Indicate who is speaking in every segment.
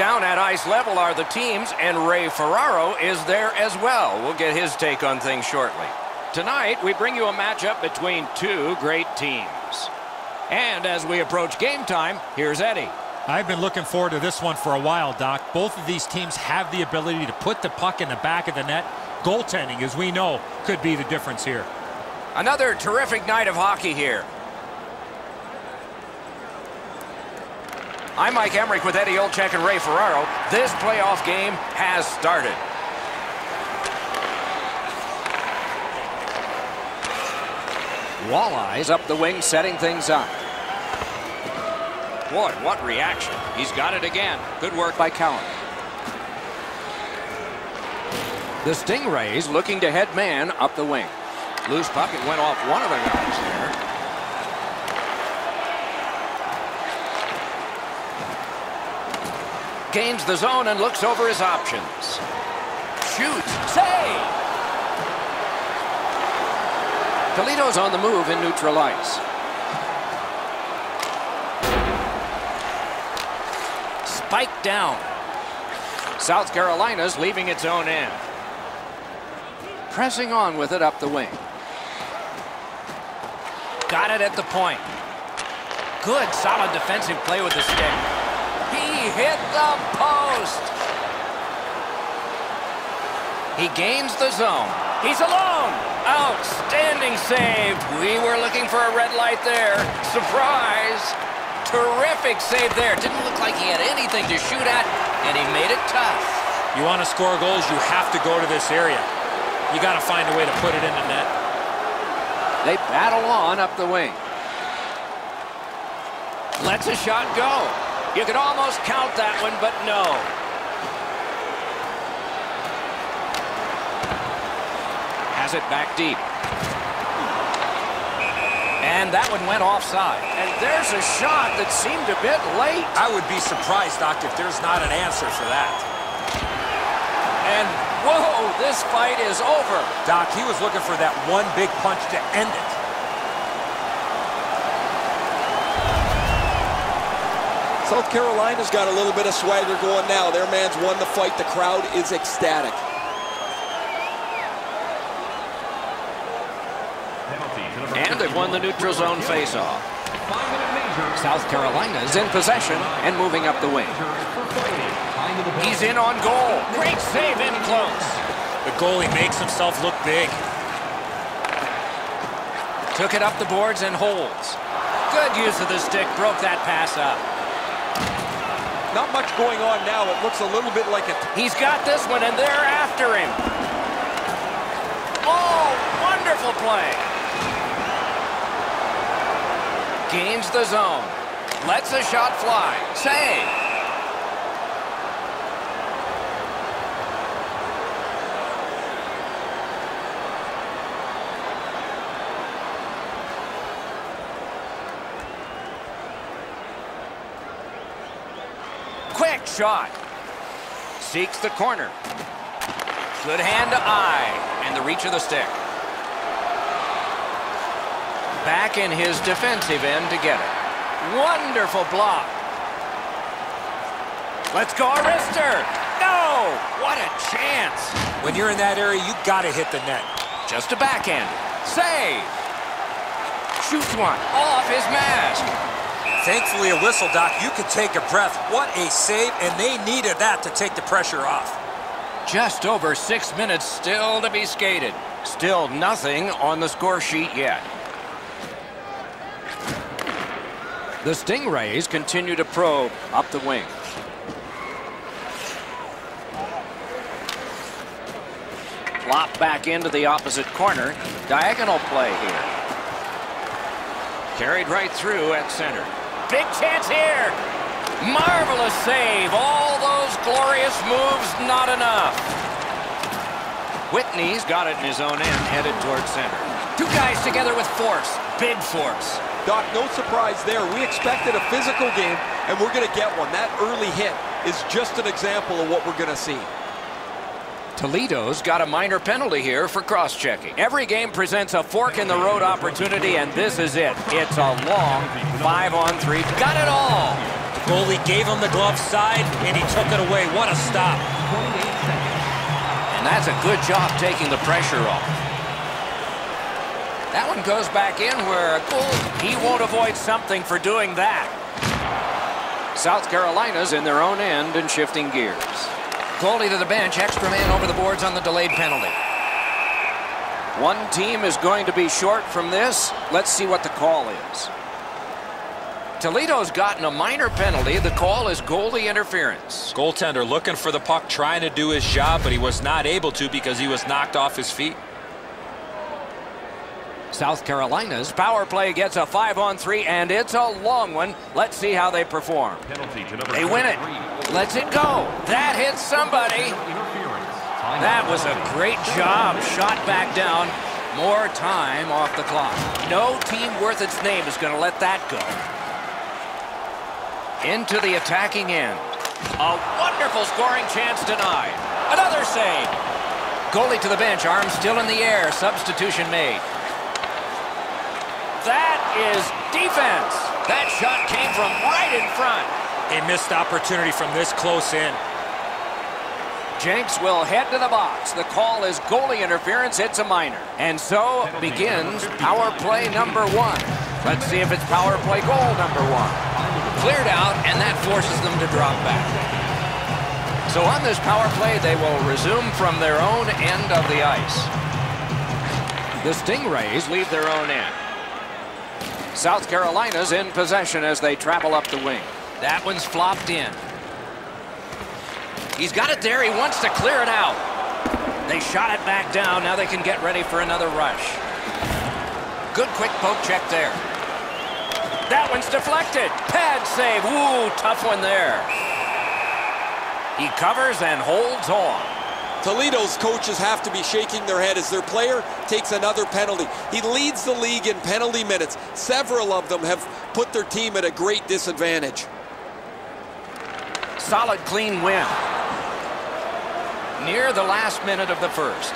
Speaker 1: Down at ice level are the teams, and Ray Ferraro is there as well. We'll get his take on things shortly. Tonight, we bring you a matchup between two great teams. And as we approach game time, here's Eddie.
Speaker 2: I've been looking forward to this one for a while, Doc. Both of these teams have the ability to put the puck in the back of the net. Goaltending, as we know, could be the difference here.
Speaker 1: Another terrific night of hockey here. I'm Mike Emrick with Eddie Olczyk and Ray Ferraro. This playoff game has started. Walleyes up the wing, setting things up. Boy, what reaction. He's got it again. Good work by Cowan. The Stingrays looking to head man up the wing. Loose puck. It went off one of the guys there. Gains the zone and looks over his options. Shoots. Save! Toledo's on the move in neutral ice. Spike down. South Carolina's leaving its own end. Pressing on with it up the wing. Got it at the point. Good, solid defensive play with the stick. He hit the post. He gains the zone. He's alone. Outstanding save. We were looking for a red light there. Surprise. Terrific save there. Didn't look like he had anything to shoot at, and he made it tough.
Speaker 2: You want to score goals, you have to go to this area. You got to find a way to put it in the net.
Speaker 1: They battle on up the wing. Lets a shot go. You could almost count that one, but no. Has it back deep. And that one went offside. And there's a shot that seemed a bit late.
Speaker 2: I would be surprised, Doc, if there's not an answer for that.
Speaker 1: And whoa, this fight is over.
Speaker 2: Doc, he was looking for that one big punch to end it.
Speaker 3: South Carolina's got a little bit of swagger going now. Their man's won the fight. The crowd is ecstatic.
Speaker 1: And they've won the neutral zone faceoff. South Carolina is in possession and moving up the wing. He's in on goal. Great save in close.
Speaker 2: The goalie makes himself look big.
Speaker 1: Took it up the boards and holds. Good use of the stick. Broke that pass up.
Speaker 3: Not much going on now. It looks a little bit like it.
Speaker 1: He's got this one, and they're after him. Oh, wonderful play. Gains the zone. Lets a shot fly. Save. Quick shot. Seeks the corner. Good hand to eye. And the reach of the stick. Back in his defensive end to get it. Wonderful block. Let's go, Arister. No! What a chance.
Speaker 2: When you're in that area, you got to hit the net.
Speaker 1: Just a backhand. Save. Shoots one off his mask.
Speaker 2: Thankfully, a whistle, Doc. You could take a breath. What a save, and they needed that to take the pressure off.
Speaker 1: Just over six minutes still to be skated. Still nothing on the score sheet yet. The Stingrays continue to probe up the wing. Flop back into the opposite corner. Diagonal play here. Carried right through at center. Big chance here. Marvelous save. All those glorious moves, not enough. Whitney's got it in his own end, headed towards center. Two guys together with force. Big force.
Speaker 3: Doc, no surprise there. We expected a physical game, and we're going to get one. That early hit is just an example of what we're going to see.
Speaker 1: Toledo's got a minor penalty here for cross-checking. Every game presents a fork-in-the-road opportunity, and this is it. It's a long five-on-three. Got it all.
Speaker 2: The Goalie gave him the glove side, and he took it away. What a stop.
Speaker 1: And that's a good job taking the pressure off. That one goes back in where he won't avoid something for doing that. South Carolina's in their own end and shifting gears. Goalie to the bench, extra man over the boards on the delayed penalty. One team is going to be short from this. Let's see what the call is. Toledo's gotten a minor penalty. The call is goalie interference.
Speaker 2: Goaltender looking for the puck, trying to do his job, but he was not able to because he was knocked off his feet.
Speaker 1: South Carolina's power play gets a five on three, and it's a long one. Let's see how they perform. They win it. Let's it go. That hits somebody. That was a great job. Shot back down. More time off the clock. No team worth its name is going to let that go into the attacking end. A wonderful scoring chance denied. Another save. Goalie to the bench, arms still in the air. Substitution made. That is defense. That shot came from right in front.
Speaker 2: A missed opportunity from this close in.
Speaker 1: Jenks will head to the box. The call is goalie interference. It's a minor. And so begins power play number one. Let's see if it's power play goal number one cleared out, and that forces them to drop back. So on this power play, they will resume from their own end of the ice. The Stingrays leave their own end. South Carolina's in possession as they travel up the wing. That one's flopped in. He's got it there. He wants to clear it out. They shot it back down. Now they can get ready for another rush. Good quick poke check there. That one's deflected. Pad save. Ooh, tough one there. He covers and holds on.
Speaker 3: Toledo's coaches have to be shaking their head as their player takes another penalty. He leads the league in penalty minutes. Several of them have put their team at a great disadvantage.
Speaker 1: Solid, clean win. Near the last minute of the first.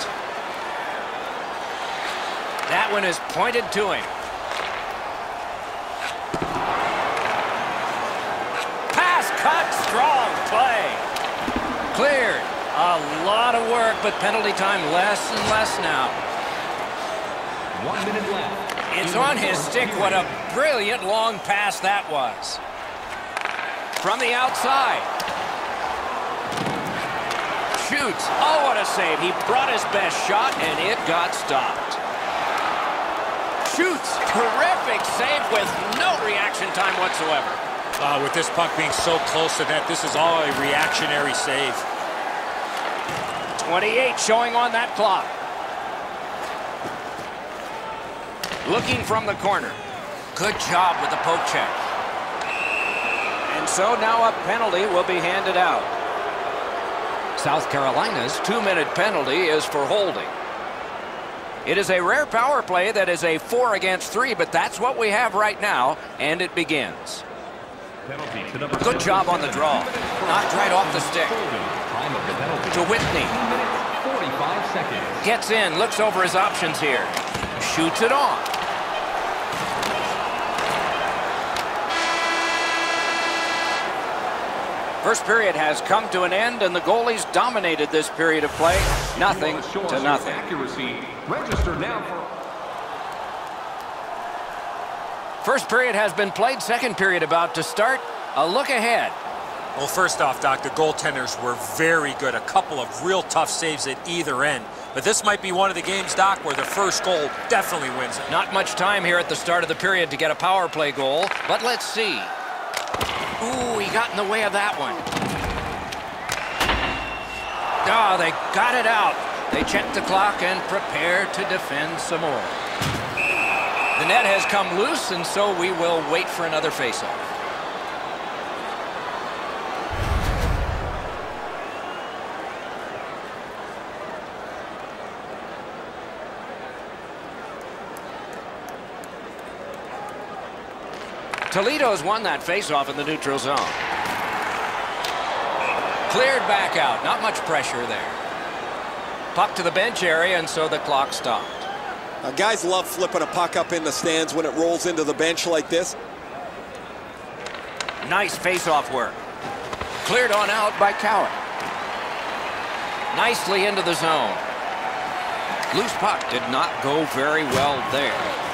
Speaker 1: That one is pointed to him. Pass cut, strong play. Cleared. A lot of work, but penalty time less and less now.
Speaker 4: One minute left.
Speaker 1: It's on his stick. What a brilliant long pass that was. From the outside. Shoots. Oh, what a save. He brought his best shot, and it got stopped. Shoots. Terrific save with no reaction time whatsoever.
Speaker 2: Uh, with this puck being so close to that, this is all a reactionary save.
Speaker 1: 28 showing on that clock. Looking from the corner. Good job with the poke check. And so now a penalty will be handed out. South Carolina's two-minute penalty is for holding. It is a rare power play that is a four against three, but that's what we have right now, and it begins. Good job on the draw. Knocked right off the stick. To Whitney. Gets in, looks over his options here. Shoots it on. First period has come to an end, and the goalies dominated this period of play. Nothing to nothing. Accuracy. Register now for First period has been played. Second period about to start. A look ahead.
Speaker 2: Well, first off, Doc, the goaltenders were very good. A couple of real tough saves at either end. But this might be one of the games, Doc, where the first goal definitely wins it.
Speaker 1: Not much time here at the start of the period to get a power play goal, but let's see. Ooh, he got in the way of that one. Oh, they got it out. They check the clock and prepare to defend some more. The net has come loose, and so we will wait for another faceoff. Toledo's won that faceoff in the neutral zone. Cleared back out. Not much pressure there. Puck to the bench area, and so the clock stopped.
Speaker 3: Uh, guys love flipping a puck up in the stands when it rolls into the bench like this.
Speaker 1: Nice face-off work. Cleared on out by Cowan. Nicely into the zone. Loose puck did not go very well there.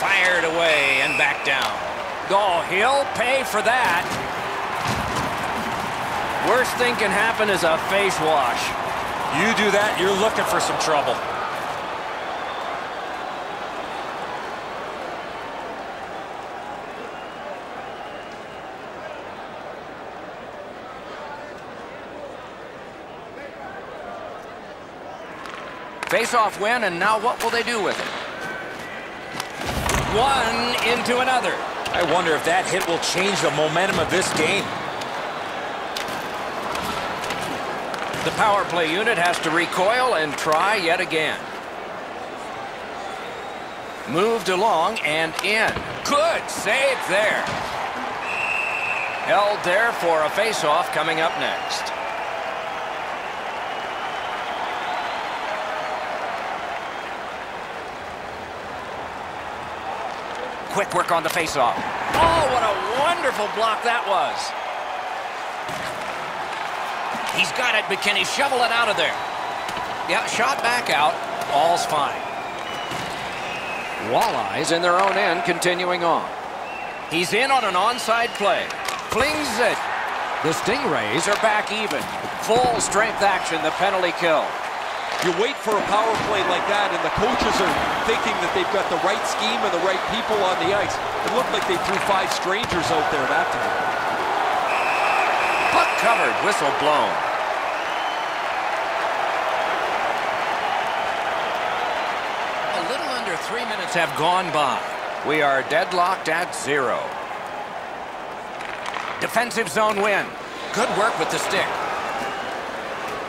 Speaker 1: Fired away and back down. Oh, he'll pay for that. Worst thing can happen is a face wash.
Speaker 2: You do that, you're looking for some trouble.
Speaker 1: Face-off win, and now what will they do with it? One into another.
Speaker 2: I wonder if that hit will change the momentum of this game.
Speaker 1: The power play unit has to recoil and try yet again. Moved along and in. Good save there. Held there for a face-off coming up next. Quick work on the face-off. Oh, what a wonderful block that was. He's got it, McKinney. Shovel it out of there. Yeah, shot back out. All's fine. Walleyes in their own end, continuing on. He's in on an onside play. Flings it. The Stingrays are back even. Full strength action, the penalty kill.
Speaker 3: You wait for a power play like that, and the coaches are thinking that they've got the right scheme and the right people on the ice. It looked like they threw five strangers out there that time.
Speaker 1: Puck covered, whistle blown. A little under three minutes have gone by. We are deadlocked at zero. Defensive zone win. Good work with the stick.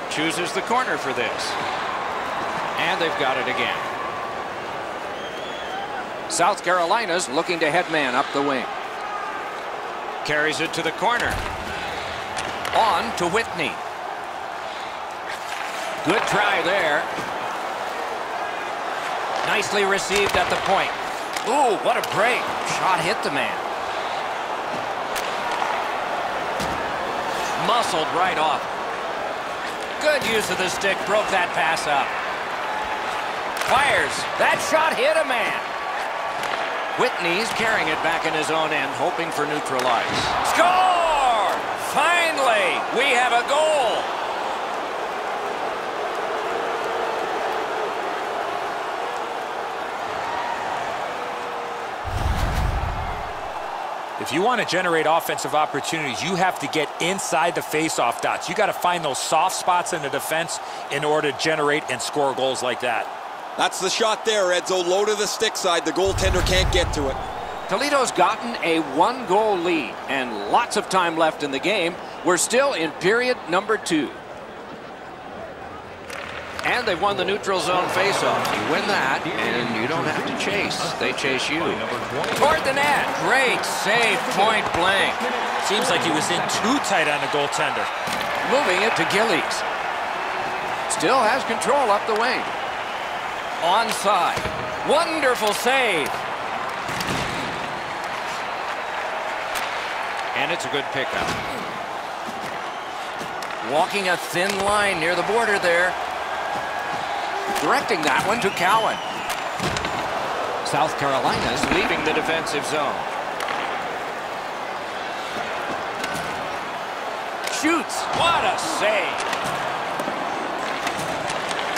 Speaker 1: Chooses the corner for this. And they've got it again. South Carolina's looking to head man up the wing. Carries it to the corner. On to Whitney. Good try there. Nicely received at the point. Ooh, what a break. Shot hit the man. Muscled right off. Good use of the stick. Broke that pass up. Fires. That shot hit a man. Whitney's carrying it back in his own end, hoping for neutralize. Score! Finally, we have a goal.
Speaker 2: If you want to generate offensive opportunities, you have to get inside the faceoff dots. You got to find those soft spots in the defense in order to generate and score goals like that.
Speaker 3: That's the shot there, Edzo. Low to the stick side. The goaltender can't get to it.
Speaker 1: Toledo's gotten a one-goal lead and lots of time left in the game. We're still in period number two. And they've won the neutral zone faceoff. You win that, and you don't have to chase. They chase you. Toward the net. Great save, point blank.
Speaker 2: Seems like he was in too tight on the goaltender.
Speaker 1: Moving it to Gillies. Still has control up the wing. Onside. Wonderful save. And it's a good pickup. Walking a thin line near the border there. Directing that one to Cowan. South Carolina's leaving the defensive zone. Shoots. What a save.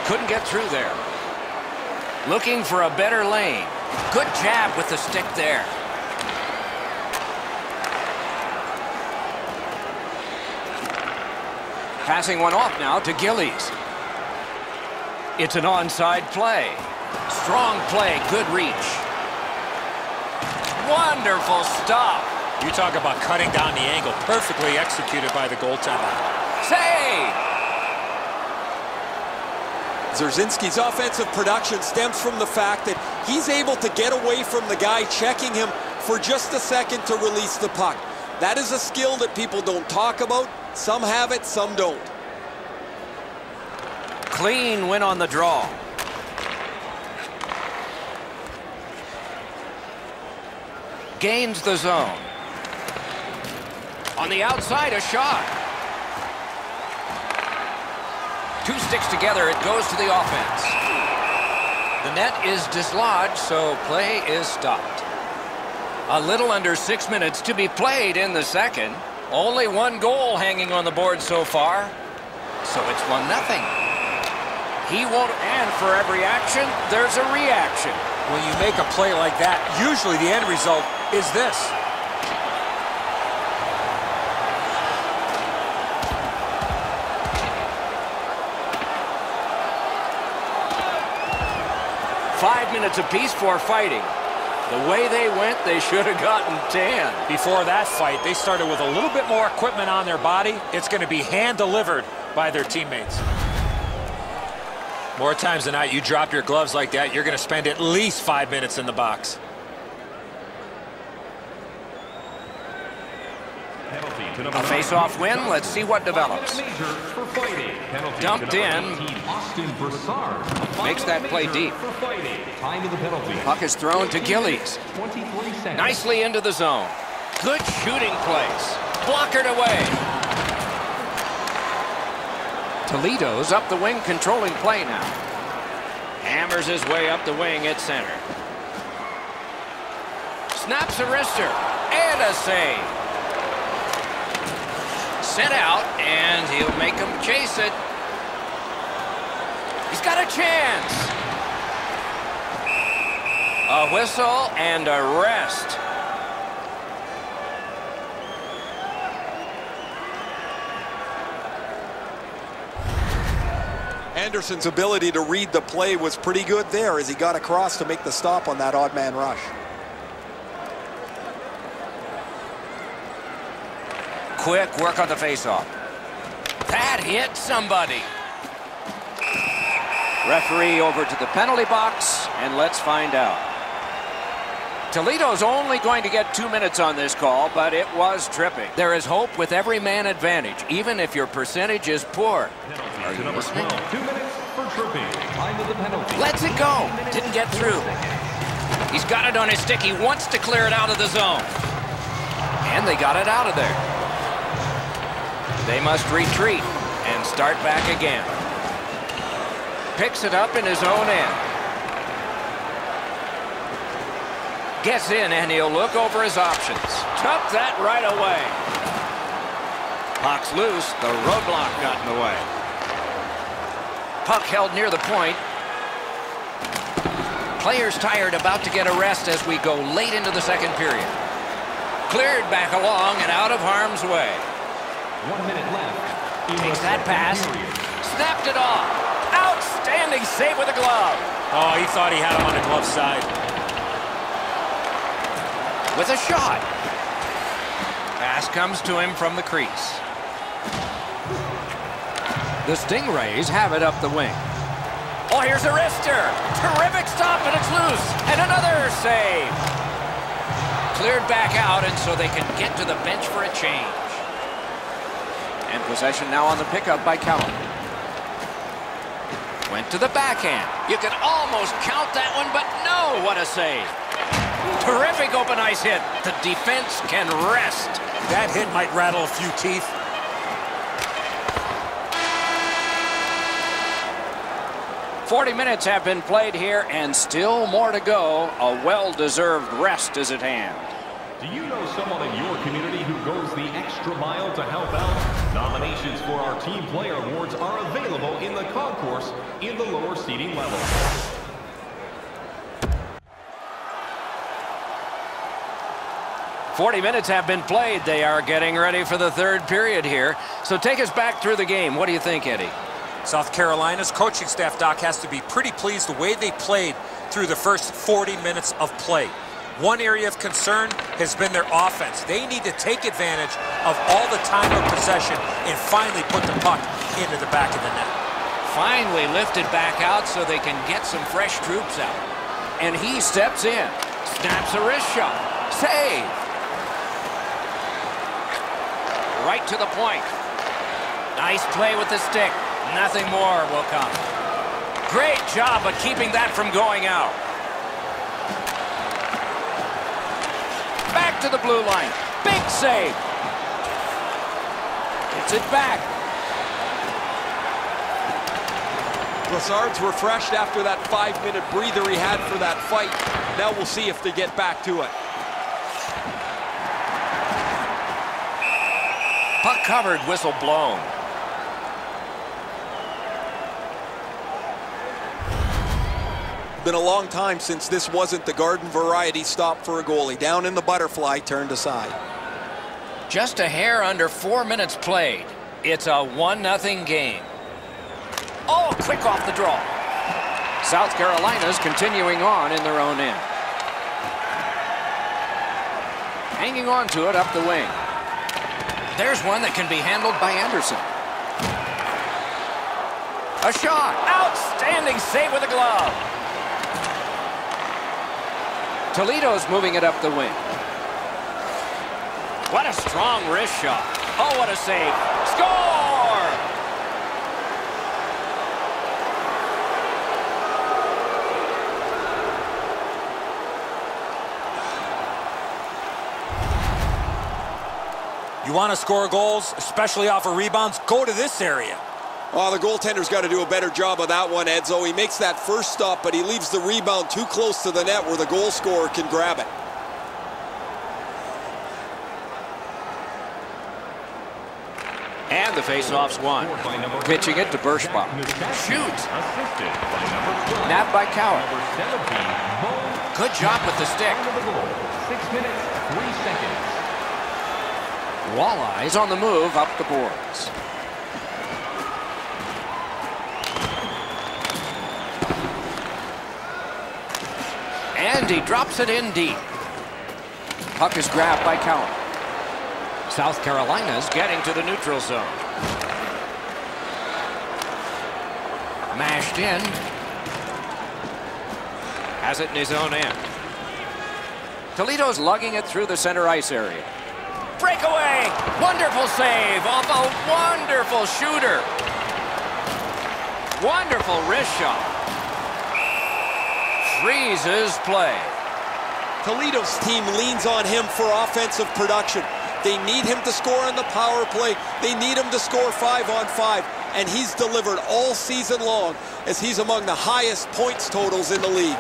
Speaker 1: Couldn't get through there. Looking for a better lane. Good jab with the stick there. Passing one off now to Gillies. It's an onside play. Strong play, good reach. Wonderful stop.
Speaker 2: You talk about cutting down the angle. Perfectly executed by the goaltender.
Speaker 1: Save!
Speaker 3: Zerzinski's offensive production stems from the fact that he's able to get away from the guy checking him for just a second to release the puck. That is a skill that people don't talk about. Some have it, some don't.
Speaker 1: Clean win on the draw. Gains the zone. On the outside, a shot. Two sticks together, it goes to the offense. The net is dislodged, so play is stopped. A little under six minutes to be played in the second. Only one goal hanging on the board so far. So it's one nothing. He won't, and for every action, there's a reaction.
Speaker 2: When you make a play like that, usually the end result is this.
Speaker 1: Minutes apiece for fighting. The way they went, they should have gotten 10.
Speaker 2: Before that fight, they started with a little bit more equipment on their body. It's going to be hand-delivered by their teammates. More times than not, you drop your gloves like that, you're going to spend at least five minutes in the box.
Speaker 1: A face-off win. Let's see what develops. Dumped in. Makes that play deep. Puck is thrown to Gillies. Nicely into the zone. Good shooting place. Blockered away. Toledo's up the wing controlling play now. Hammers his way up the wing at center. Snaps a wrister. And a save. Sent out, and he'll make him chase it. He's got a chance. A whistle and a rest.
Speaker 3: Anderson's ability to read the play was pretty good there as he got across to make the stop on that odd man rush.
Speaker 1: Quick work on the faceoff. That hit somebody. Referee over to the penalty box, and let's find out. Toledo's only going to get two minutes on this call, but it was tripping. There is hope with every man advantage, even if your percentage is poor. Are you listening?
Speaker 4: Two minutes for tripping. Time of the penalty.
Speaker 1: Lets it go. Didn't get through. He's got it on his stick. He wants to clear it out of the zone. And they got it out of there. They must retreat and start back again. Picks it up in his own end. Gets in and he'll look over his options. Took that right away. Puck's loose. The roadblock got in the way. Puck held near the point. Players tired about to get a rest as we go late into the second period. Cleared back along and out of harm's way.
Speaker 4: One minute left. in
Speaker 1: Takes that pass. Snapped it off. Outstanding save with a glove.
Speaker 2: Oh, he thought he had him on the glove side.
Speaker 1: With a shot. Pass comes to him from the crease. The Stingrays have it up the wing. Oh, here's a wrister. Terrific stop, and it's loose. And another save. Cleared back out, and so they can get to the bench for a change. And possession now on the pickup by Callum. Went to the backhand. You could almost count that one, but no, what a save. Terrific open ice hit. The defense can rest.
Speaker 2: That hit might rattle a few teeth.
Speaker 1: Forty minutes have been played here, and still more to go. A well-deserved rest is at hand.
Speaker 4: Do you know someone in your community who goes the extra mile to help out? Nominations for our Team Player Awards are available in the concourse in the lower seating level.
Speaker 1: Forty minutes have been played. They are getting ready for the third period here. So take us back through the game. What do you think, Eddie?
Speaker 2: South Carolina's coaching staff, Doc, has to be pretty pleased the way they played through the first 40 minutes of play. One area of concern has been their offense. They need to take advantage of all the time of possession and finally put the puck into the back of the net.
Speaker 1: Finally lifted back out so they can get some fresh troops out. And he steps in. Snaps a wrist shot. Save. Right to the point. Nice play with the stick. Nothing more will come. Great job of keeping that from going out. Back to the blue line. Big save. Gets it back.
Speaker 3: Brassard's refreshed after that five-minute breather he had for that fight. Now we'll see if they get back to it.
Speaker 1: Puck covered, whistle blown.
Speaker 3: Been a long time since this wasn't the garden variety stop for a goalie. Down in the butterfly, turned aside.
Speaker 1: Just a hair under four minutes played. It's a 1-0 game. Oh, quick off the draw. South Carolina's continuing on in their own end. Hanging on to it up the wing. There's one that can be handled by Anderson. A shot. Outstanding save with a glove. Toledo's moving it up the wing. What a strong wrist shot. Oh, what a save. Score!
Speaker 2: You want to score goals, especially off of rebounds, go to this area.
Speaker 3: Oh, the goaltender's got to do a better job of that one, Edzo. He makes that first stop, but he leaves the rebound too close to the net where the goal scorer can grab it.
Speaker 1: And the faceoff's won. Pitching it to Berschbach. Shoots. Napped by Coward. Good job with the stick.
Speaker 4: Six minutes, three seconds.
Speaker 1: Walleyes on the move up the boards. And he drops it in deep. Puck is grabbed by Cowan. South Carolina's getting to the neutral zone. Mashed in. Has it in his own end. Toledo's lugging it through the center ice area. Breakaway! Wonderful save off a wonderful shooter. Wonderful wrist shot. Freezes play.
Speaker 3: Toledo's team leans on him for offensive production. They need him to score on the power play. They need him to score five on five. And he's delivered all season long as he's among the highest points totals in the league.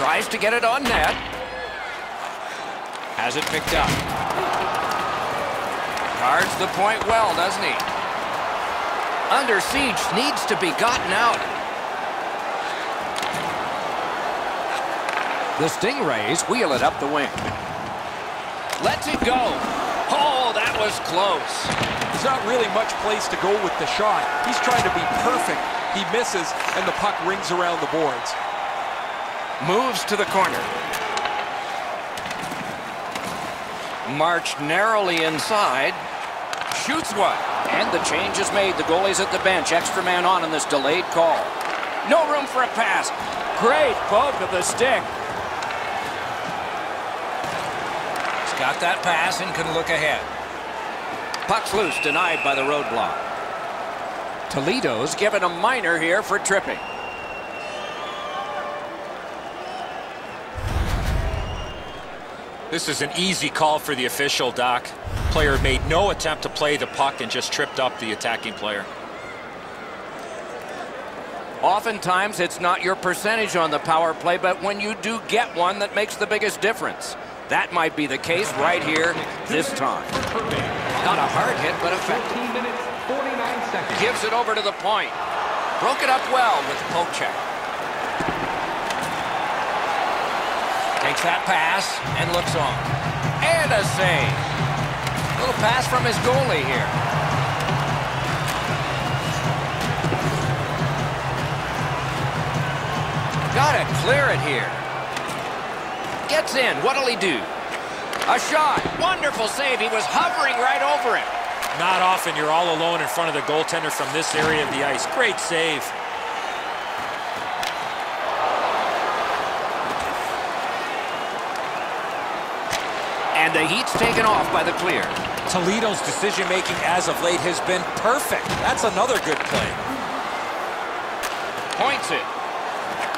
Speaker 1: Tries to get it on net. Has it picked up. Guards the point well, doesn't he? Under siege, needs to be gotten out. The Stingrays wheel it up the wing. Lets it go. Oh, that was close.
Speaker 3: There's not really much place to go with the shot. He's trying to be perfect. He misses, and the puck rings around the boards.
Speaker 1: Moves to the corner. Marched narrowly inside. Shoots one. And the change is made. The goalie's at the bench. Extra man on in this delayed call. No room for a pass. Great poke of the stick. Got that pass and can look ahead. Puck's loose, denied by the roadblock. Toledo's given a minor here for tripping.
Speaker 2: This is an easy call for the official, Doc. Player made no attempt to play the puck and just tripped up the attacking player.
Speaker 1: Oftentimes, it's not your percentage on the power play, but when you do get one that makes the biggest difference. That might be the case right here this time. Not a hard hit, but effective.
Speaker 4: 14 minutes, 49 seconds.
Speaker 1: Gives it over to the point. Broke it up well with poke check. Takes that pass and looks on. And a save. Little pass from his goalie here. Gotta clear it here. Gets in. What'll he do? A shot. Wonderful save. He was hovering right over him.
Speaker 2: Not often you're all alone in front of the goaltender from this area of the ice. Great save.
Speaker 1: And the heat's taken off by the clear.
Speaker 2: Toledo's decision-making as of late has been perfect. That's another good play.
Speaker 1: Points it.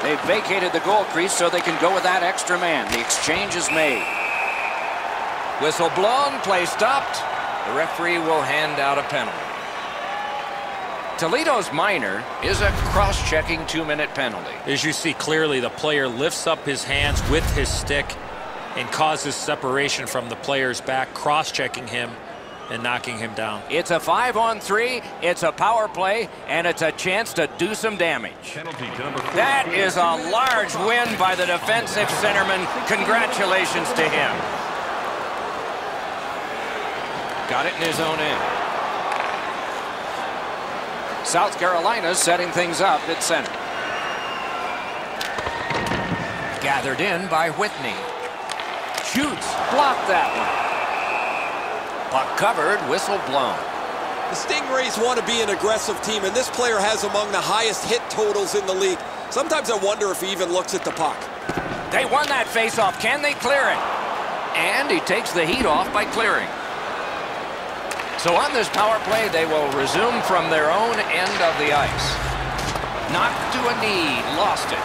Speaker 1: They've vacated the goal crease so they can go with that extra man. The exchange is made. Whistle blown, play stopped. The referee will hand out a penalty. Toledo's minor is a cross-checking two-minute penalty.
Speaker 2: As you see clearly, the player lifts up his hands with his stick and causes separation from the player's back, cross-checking him and knocking him down.
Speaker 1: It's a five on three, it's a power play, and it's a chance to do some damage. That is a large win by the defensive centerman. Congratulations to him. Got it in his own end. South Carolina setting things up at center. Gathered in by Whitney. Shoots. Blocked that one. Puck covered, whistle blown.
Speaker 3: The Stingrays want to be an aggressive team, and this player has among the highest hit totals in the league. Sometimes I wonder if he even looks at the puck.
Speaker 1: They won that faceoff. Can they clear it? And he takes the heat off by clearing. So on this power play, they will resume from their own end of the ice. Knocked to a knee, lost it.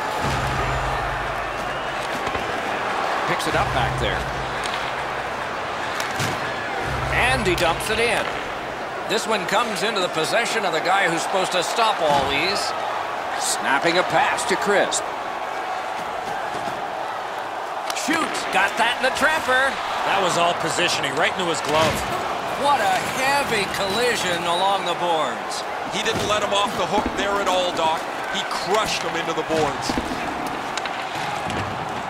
Speaker 1: Picks it up back there. And he dumps it in. This one comes into the possession of the guy who's supposed to stop all these. Snapping a pass to Crisp. Shoots. Got that in the trapper.
Speaker 2: That was all positioning, right into his glove.
Speaker 1: What a heavy collision along the boards.
Speaker 3: He didn't let him off the hook there at all, Doc. He crushed him into the boards.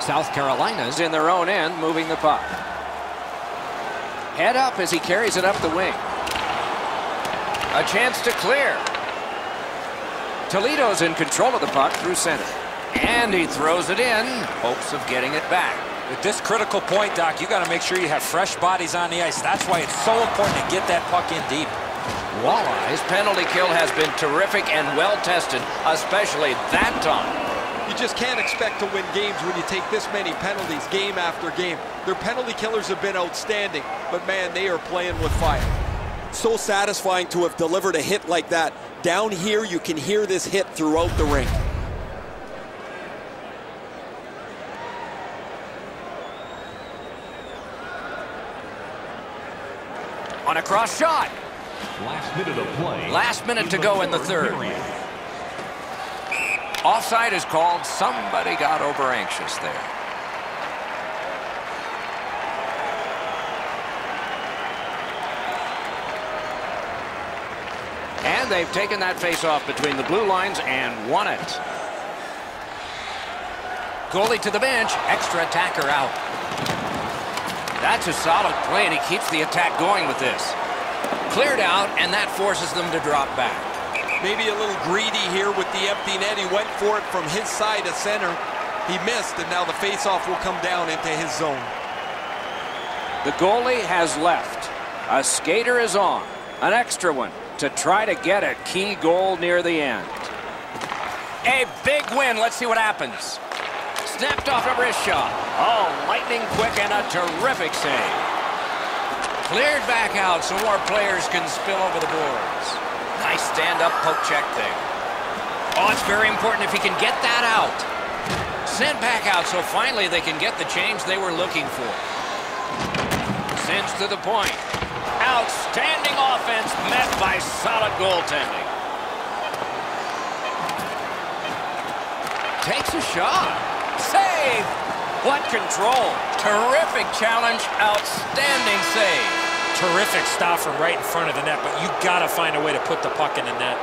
Speaker 1: South Carolina's in their own end, moving the puck. Head up as he carries it up the wing. A chance to clear. Toledo's in control of the puck through center. And he throws it in, hopes of getting it back.
Speaker 2: At this critical point, Doc, you got to make sure you have fresh bodies on the ice. That's why it's so important to get that puck in deep.
Speaker 1: Walleye's penalty kill has been terrific and well tested, especially that time.
Speaker 3: You just can't expect to win games when you take this many penalties game after game. Their penalty killers have been outstanding, but man, they are playing with fire. So satisfying to have delivered a hit like that. Down here, you can hear this hit throughout the ring.
Speaker 1: On a cross shot.
Speaker 4: Last minute of play.
Speaker 1: Last minute to go in the third. Offside is called. Somebody got over anxious there. And they've taken that face-off between the blue lines and won it. Goalie to the bench. Extra attacker out. That's a solid play, and he keeps the attack going with this. Cleared out, and that forces them to drop back.
Speaker 3: Maybe a little greedy here with the empty net. He went for it from his side of center. He missed, and now the faceoff will come down into his zone.
Speaker 1: The goalie has left. A skater is on. An extra one to try to get a key goal near the end. A big win. Let's see what happens. Snapped off a wrist shot. Oh, lightning quick and a terrific save. Cleared back out so more players can spill over the boards. Nice stand-up poke check there. Oh, it's very important if he can get that out. Sent back out so finally they can get the change they were looking for. Sends to the point. Outstanding offense met by solid goaltending. Takes a shot. Save! What control. Terrific challenge. Outstanding save.
Speaker 2: Terrific stop from right in front of the net, but you got to find a way to put the puck in the net.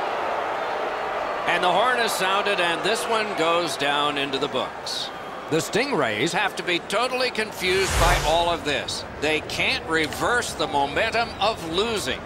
Speaker 1: And the horn is sounded, and this one goes down into the books. The Stingrays have to be totally confused by all of this. They can't reverse the momentum of losing.